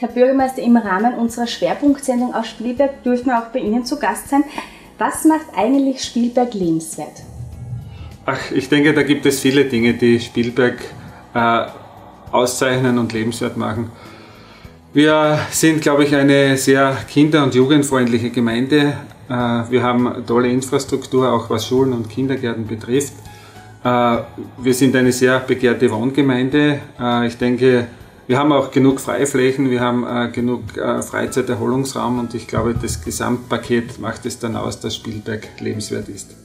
Herr Bürgermeister, im Rahmen unserer Schwerpunktsendung aus Spielberg dürfen wir auch bei Ihnen zu Gast sein. Was macht eigentlich Spielberg lebenswert? Ach, ich denke, da gibt es viele Dinge, die Spielberg äh, auszeichnen und lebenswert machen. Wir sind, glaube ich, eine sehr kinder- und jugendfreundliche Gemeinde. Äh, wir haben tolle Infrastruktur, auch was Schulen und Kindergärten betrifft. Äh, wir sind eine sehr begehrte Wohngemeinde. Äh, ich denke, wir haben auch genug Freiflächen, wir haben genug Freizeiterholungsraum und ich glaube, das Gesamtpaket macht es dann aus, dass Spielberg lebenswert ist.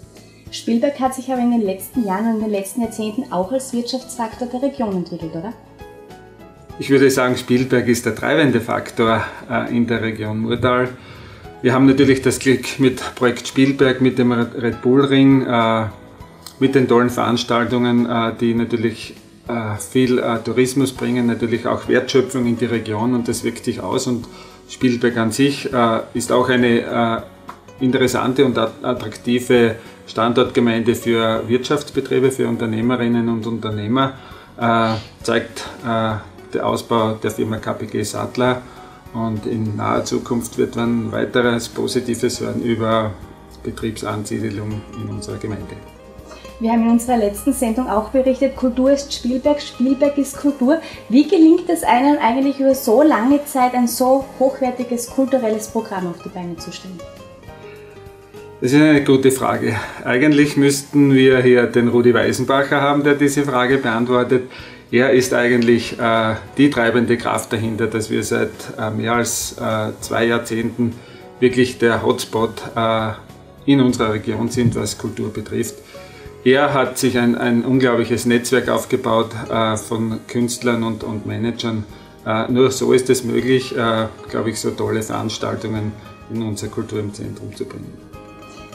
Spielberg hat sich aber in den letzten Jahren und in den letzten Jahrzehnten auch als Wirtschaftsfaktor der Region entwickelt, oder? Ich würde sagen, Spielberg ist der treibende Faktor in der Region Murtal. Wir haben natürlich das Glück mit Projekt Spielberg, mit dem Red Bull Ring, mit den tollen Veranstaltungen, äh, die natürlich äh, viel äh, Tourismus bringen, natürlich auch Wertschöpfung in die Region und das wirkt sich aus und Spielberg an sich ist auch eine interessante und attraktive Standortgemeinde für Wirtschaftsbetriebe, für Unternehmerinnen und Unternehmer, zeigt der Ausbau der Firma KPG Sattler und in naher Zukunft wird dann weiteres Positives hören über Betriebsansiedelung in unserer Gemeinde. Wir haben in unserer letzten Sendung auch berichtet, Kultur ist Spielberg, Spielberg ist Kultur. Wie gelingt es einem eigentlich über so lange Zeit ein so hochwertiges kulturelles Programm auf die Beine zu stellen? Das ist eine gute Frage. Eigentlich müssten wir hier den Rudi Weisenbacher haben, der diese Frage beantwortet. Er ist eigentlich äh, die treibende Kraft dahinter, dass wir seit äh, mehr als äh, zwei Jahrzehnten wirklich der Hotspot äh, in unserer Region sind, was Kultur betrifft. Er hat sich ein, ein unglaubliches Netzwerk aufgebaut äh, von Künstlern und, und Managern. Äh, nur so ist es möglich, äh, glaube ich, so tolle Veranstaltungen in unser Kultur im Zentrum zu bringen.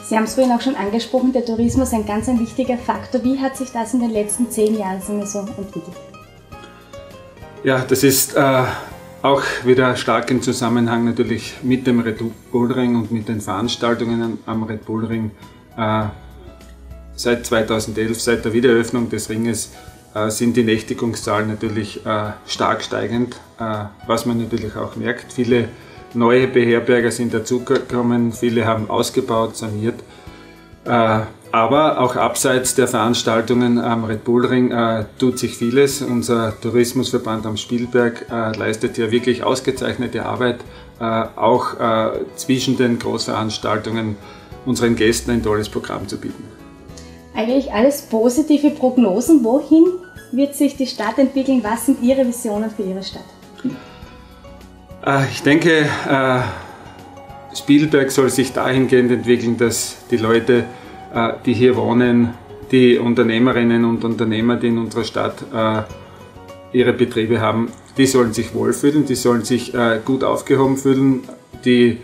Sie haben es vorhin auch schon angesprochen, der Tourismus ein ganz ein wichtiger Faktor. Wie hat sich das in den letzten zehn Jahren so entwickelt? Ja, das ist äh, auch wieder stark im Zusammenhang natürlich mit dem Red Bull Ring und mit den Veranstaltungen am Red Bull Ring. Seit 2011, seit der Wiedereröffnung des Ringes, äh, sind die Nächtigungszahlen natürlich äh, stark steigend, äh, was man natürlich auch merkt. Viele neue Beherberger sind dazugekommen, viele haben ausgebaut, saniert. Aber auch abseits der Veranstaltungen am Red Bull Ring äh, tut sich vieles. Unser Tourismusverband am Spielberg äh, leistet ja wirklich ausgezeichnete Arbeit, äh, auch zwischen den Großveranstaltungen unseren Gästen ein tolles Programm zu bieten eigentlich alles positive Prognosen. Wohin wird sich die Stadt entwickeln? Was sind Ihre Visionen für Ihre Stadt? Äh, ich denke, äh, Spielberg soll sich dahingehend entwickeln, dass die Leute, äh, die hier wohnen, die Unternehmerinnen und Unternehmer, die in unserer Stadt ihre Betriebe haben, die sollen sich wohlfühlen, die sollen sich gut aufgehoben fühlen, die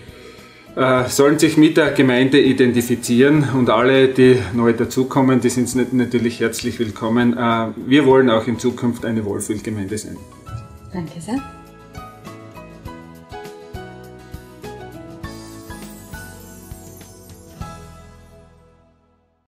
sollen sich mit der Gemeinde identifizieren und alle, die neu dazukommen, die sind natürlich herzlich willkommen. Äh, wir wollen auch in Zukunft eine Wohlfühlgemeinde sein. Danke sehr.